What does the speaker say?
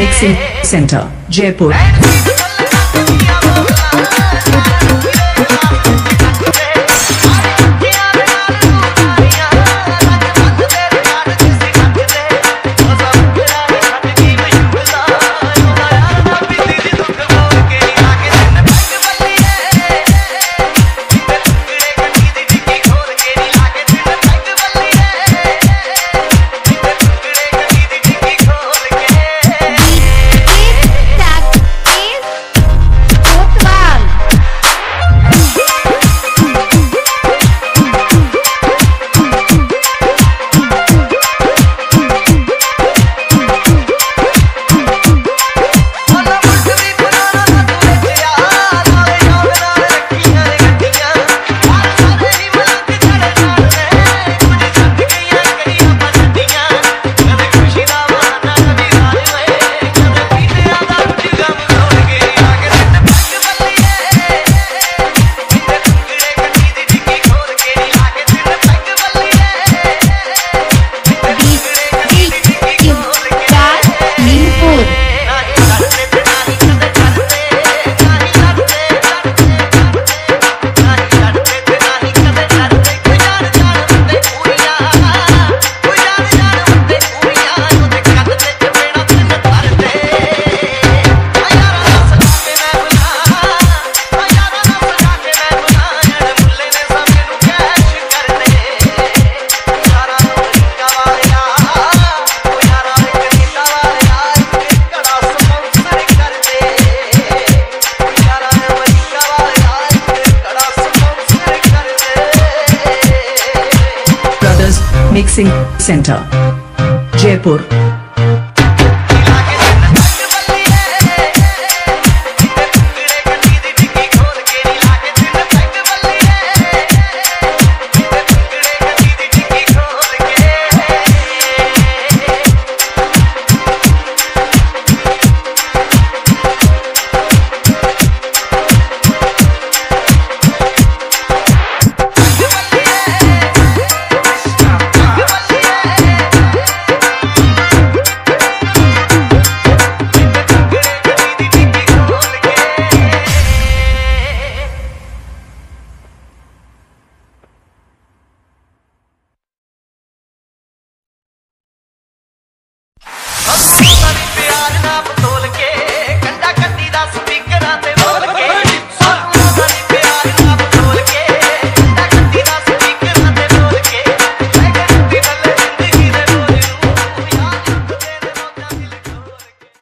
Mixing Center, Jaipur. Mixing Center, Jaipur.